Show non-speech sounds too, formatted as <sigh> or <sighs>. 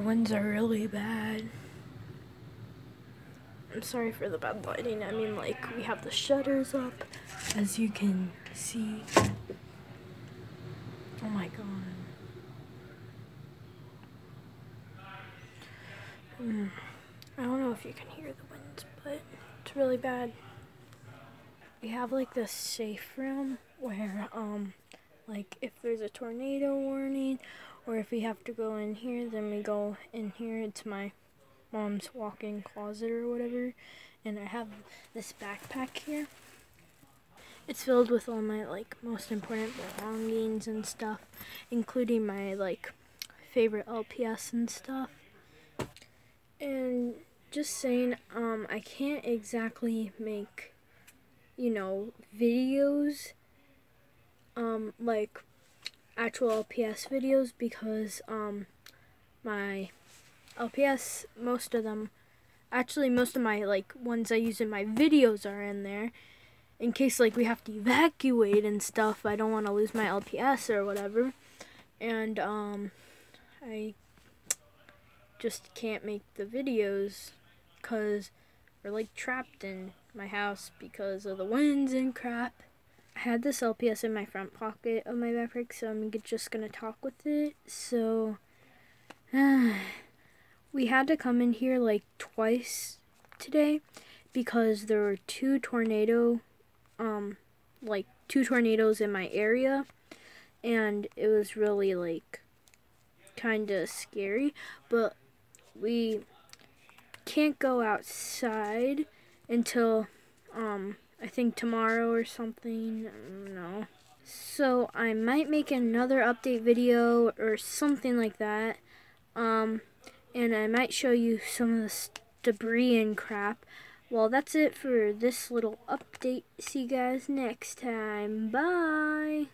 winds are really bad. I'm sorry for the bad lighting. I mean, like, we have the shutters up, as you can see. Oh my god. Hmm. I don't know if you can hear the winds, but it's really bad. We have like this safe room where, um, like if there's a tornado warning or if we have to go in here, then we go in here. It's my mom's walk-in closet or whatever. And I have this backpack here. It's filled with all my like most important belongings and stuff, including my like favorite LPS and stuff. And just saying, um, I can't exactly make, you know, videos, um, like actual LPS videos because, um, my LPS, most of them, actually most of my, like, ones I use in my videos are in there. In case, like, we have to evacuate and stuff, I don't want to lose my LPS or whatever. And, um, I just can't make the videos because we're like trapped in my house because of the winds and crap. I had this LPS in my front pocket of my backpack, so I'm just gonna talk with it. So, uh, <sighs> we had to come in here like twice today because there were two tornado, um, like two tornadoes in my area, and it was really like kind of scary. But we can't go outside until um I think tomorrow or something. No. So I might make another update video or something like that. Um and I might show you some of the debris and crap. Well, that's it for this little update. See you guys next time. Bye.